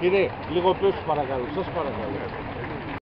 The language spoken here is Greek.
Κύριε, λίγο πίσω παρακαλώ, σας παρακαλώ.